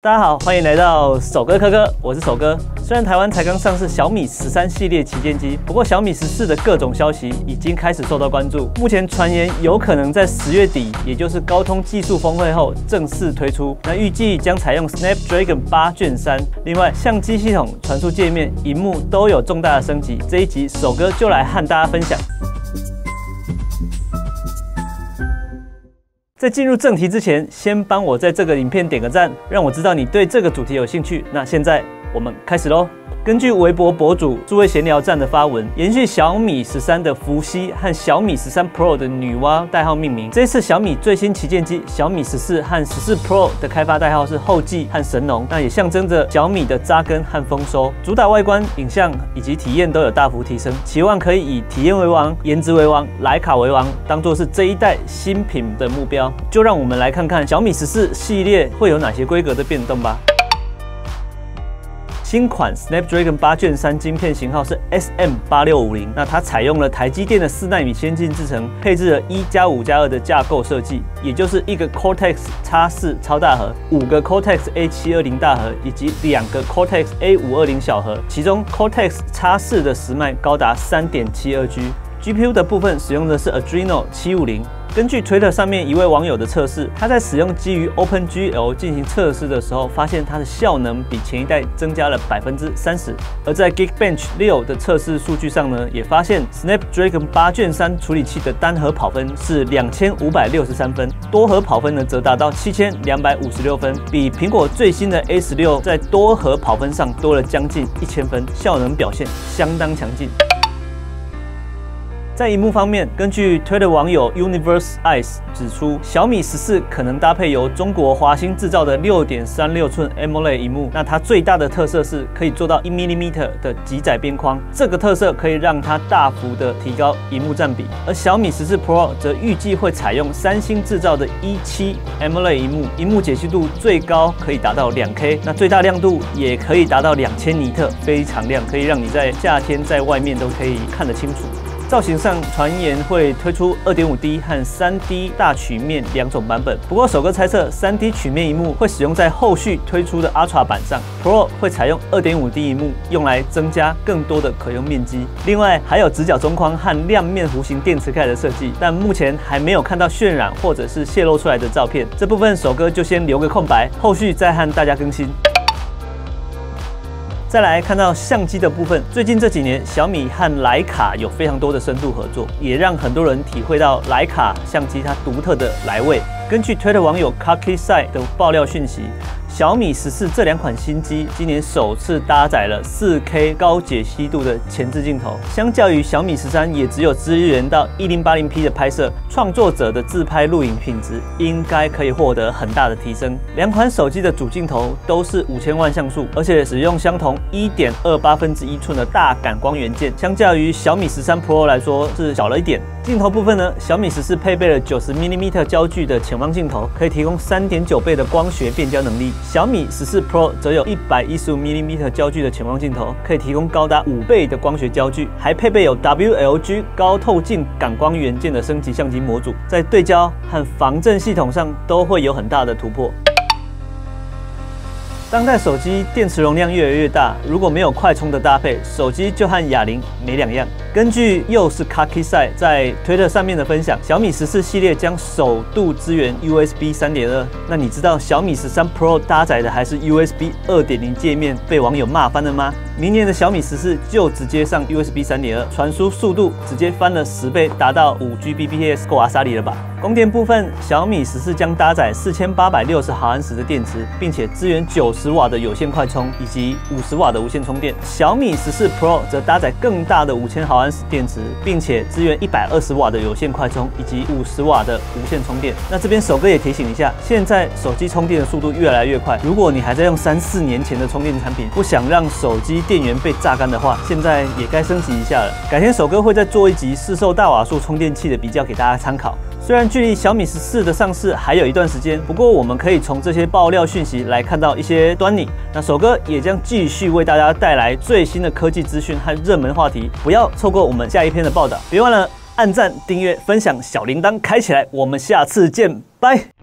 大家好，欢迎来到首哥科科，我是首哥。虽然台湾才刚上市小米十三系列旗舰机，不过小米十四的各种消息已经开始受到关注。目前传言有可能在十月底，也就是高通技术峰会后正式推出。那预计将采用 Snapdragon 八 Gen 三。另外，相机系统、传输界面、荧幕都有重大的升级。这一集首哥就来和大家分享。在进入正题之前，先帮我在这个影片点个赞，让我知道你对这个主题有兴趣。那现在我们开始喽。根据微博博主诸位闲聊站的发文，延续小米十三的伏羲和小米十三 Pro 的女娲代号命名。这次小米最新旗舰机小米十四和十四 Pro 的开发代号是后继和神农，那也象征着小米的扎根和丰收。主打外观、影像以及体验都有大幅提升，期望可以以体验为王、颜值为王、徕卡为王，当做是这一代新品的目标。就让我们来看看小米十四系列会有哪些规格的变动吧。新款 Snapdragon 八 Gen 三晶片型号是 SM 八六五零，那它采用了台积电的四纳米先进制程，配置了一加五加二的架构设计，也就是一个 Cortex X 四超大核，五个 Cortex A 七二零大核，以及两个 Cortex A 五二零小核，其中 Cortex X 四的时脉高达三点七二 G GPU 的部分使用的是 Adreno 七五零。根据 Twitter 上面一位网友的测试，他在使用基于 OpenGL 进行测试的时候，发现它的效能比前一代增加了百分之三十。而在 Geekbench 六的测试数据上呢，也发现 Snapdragon 八 Gen 三处理器的单核跑分是两千五百六十三分，多核跑分呢则达到七千两百五十六分，比苹果最新的 A 十六在多核跑分上多了将近一千分，效能表现相当强劲。在荧幕方面，根据推的网友 Universe Eyes 指出，小米十四可能搭配由中国华星制造的六点三六寸 AMOLED 荧幕。那它最大的特色是可以做到一 mm 的极窄边框，这个特色可以让它大幅的提高荧幕占比。而小米十四 Pro 则预计会采用三星制造的一七 AMOLED 荧幕，荧幕解析度最高可以达到两 K，那最大亮度也可以达到两千尼特，非常亮，可以让你在夏天在外面都可以看得清楚。造型上传言会推出 2.5D 和 3D 大曲面两种版本，不过首哥猜测 3D 曲面荧幕会使用在后续推出的 Ultra 版上，Pro 会采用 2.5D 荧幕，用来增加更多的可用面积。另外还有直角中框和亮面弧形电池盖的设计，但目前还没有看到渲染或者是泄露出来的照片，这部分首哥就先留个空白，后续再和大家更新。再来看到相机的部分，最近这几年小米和徕卡有非常多的深度合作，也让很多人体会到徕卡相机它独特的来味。根据 Twitter 网友 kakisi 的爆料讯息。小米十四这两款新机今年首次搭载了 4K 高解析度的前置镜头，相较于小米十三也只有支援到 1080P 的拍摄，创作者的自拍录影品质应该可以获得很大的提升。两款手机的主镜头都是五千万像素，而且使用相同1.28分之一寸的大感光元件，相较于小米十三 Pro 来说是小了一点。镜头部分呢，小米十四配备了九十 mm 焦距的潜望镜头，可以提供三点九倍的光学变焦能力。小米十四 Pro 则有一百一十五 mm 焦距的潜望镜头，可以提供高达五倍的光学焦距，还配备有 WLG 高透镜感光元件的升级相机模组，在对焦和防震系统上都会有很大的突破。当代手机电池容量越来越大，如果没有快充的搭配，手机就和哑铃没两样。根据又是 Kaki 在推特上面的分享，小米十四系列将首度支援 USB 三点二。那你知道小米十三 Pro 搭载的还是 USB 二点零界面，被网友骂翻了吗？明年的小米十四就直接上 USB 三点二，传输速度直接翻了十倍，达到五 Gbps，够阿萨里了吧？供电部分，小米十四将搭载四千八百六十毫安时的电池，并且支援九十瓦的有线快充以及五十瓦的无线充电。小米十四 Pro 则搭载更大的五千毫安时电池，并且支援一百二十瓦的有线快充以及五十瓦的无线充电。那这边首哥也提醒一下，现在手机充电的速度越来越快，如果你还在用三四年前的充电产品，不想让手机电源被榨干的话，现在也该升级一下了。改天首哥会再做一集市售大瓦数充电器的比较给大家参考。虽然距离小米十四的上市还有一段时间，不过我们可以从这些爆料讯息来看到一些端倪。那首哥也将继续为大家带来最新的科技资讯和热门话题，不要错过我们下一篇的报道。别忘了按赞、订阅、分享，小铃铛开起来。我们下次见，拜。